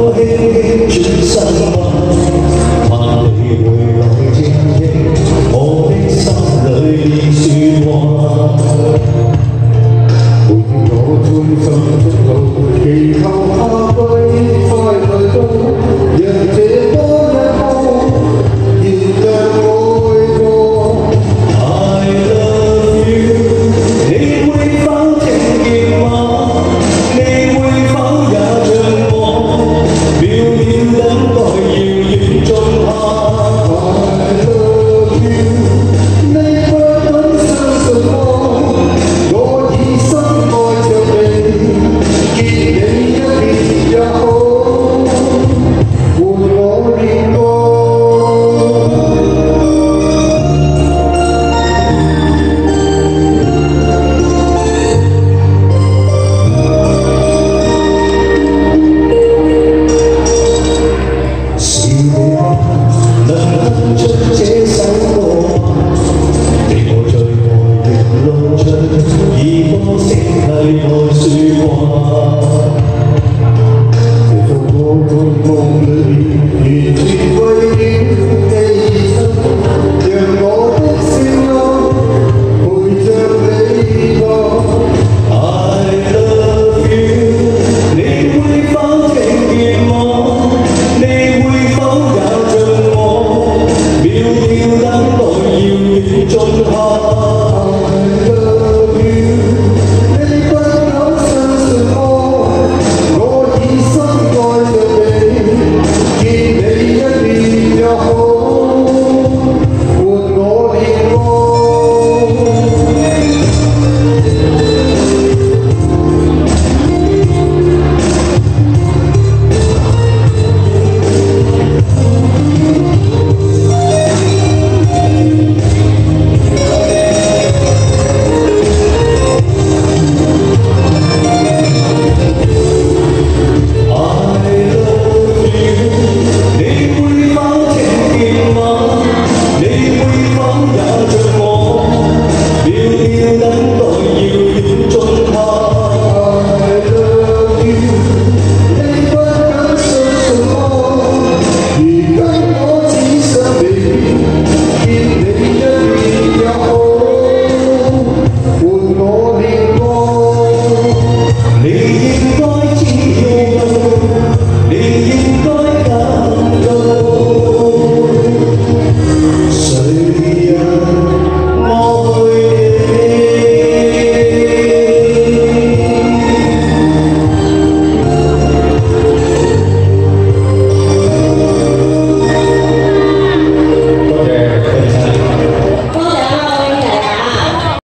your head, just You.